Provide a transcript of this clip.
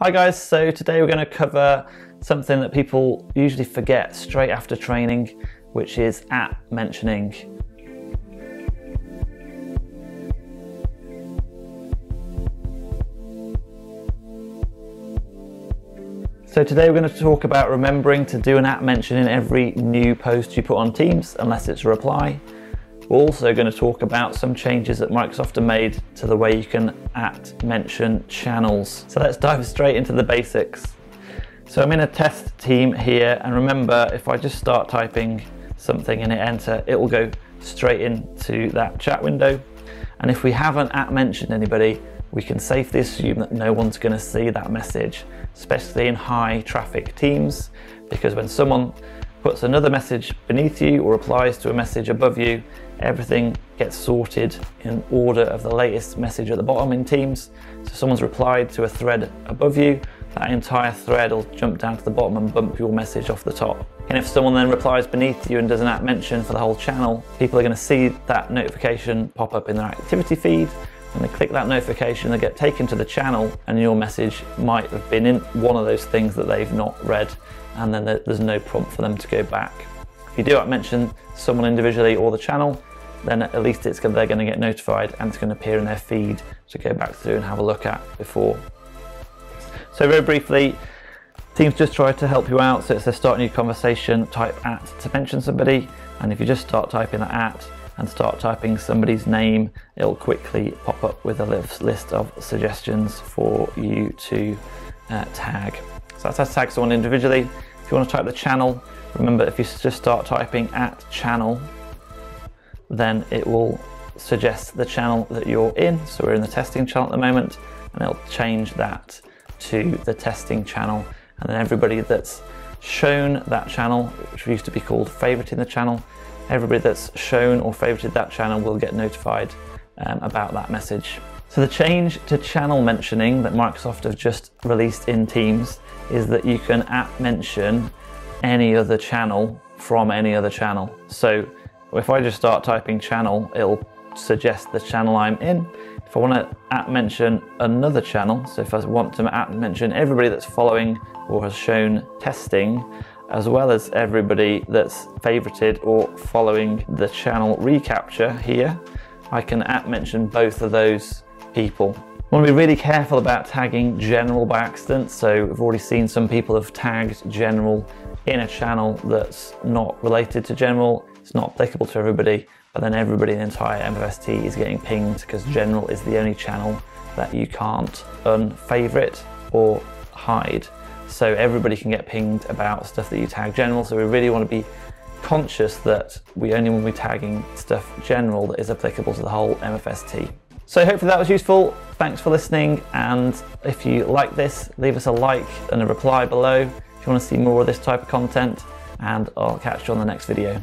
Hi guys, so today we're going to cover something that people usually forget straight after training, which is at mentioning. So today we're going to talk about remembering to do an at mention in every new post you put on Teams, unless it's a reply. We're also going to talk about some changes that Microsoft have made to the way you can at mention channels. So let's dive straight into the basics. So I'm in a test team here and remember if I just start typing something and hit enter, it will go straight into that chat window. And if we haven't at mentioned anybody, we can safely assume that no one's going to see that message, especially in high traffic teams, because when someone puts another message beneath you or replies to a message above you, everything gets sorted in order of the latest message at the bottom in Teams. So someone's replied to a thread above you, that entire thread will jump down to the bottom and bump your message off the top. And if someone then replies beneath you and does an at mention for the whole channel, people are going to see that notification pop up in their activity feed. When they click that notification, they get taken to the channel and your message might have been in one of those things that they've not read and then there's no prompt for them to go back. If you do mention someone individually or the channel, then at least it's they're going to get notified and it's going to appear in their feed to go back through and have a look at before. So very briefly, Teams just try to help you out. So it says start a new conversation, type at to mention somebody. And if you just start typing that at and start typing somebody's name, it'll quickly pop up with a list of suggestions for you to uh, tag. So that's how to tag someone individually. If you want to type the channel, remember if you just start typing at channel then it will suggest the channel that you're in. So we're in the testing channel at the moment, and it'll change that to the testing channel. And then everybody that's shown that channel, which used to be called favoriting the channel, everybody that's shown or favorited that channel will get notified um, about that message. So the change to channel mentioning that Microsoft have just released in Teams is that you can at mention any other channel from any other channel. So if I just start typing channel, it'll suggest the channel I'm in. If I want to at mention another channel, so if I want to at mention everybody that's following or has shown testing, as well as everybody that's favorited or following the channel recapture here, I can at mention both of those people. I want to be really careful about tagging general by accident. So we've already seen some people have tagged general in a channel that's not related to general it's not applicable to everybody, but then everybody in the entire MFST is getting pinged because general is the only channel that you can't unfavorite or hide. So everybody can get pinged about stuff that you tag general. So we really want to be conscious that we only want to be tagging stuff general that is applicable to the whole MFST. So hopefully that was useful. Thanks for listening. And if you like this, leave us a like and a reply below if you want to see more of this type of content. And I'll catch you on the next video.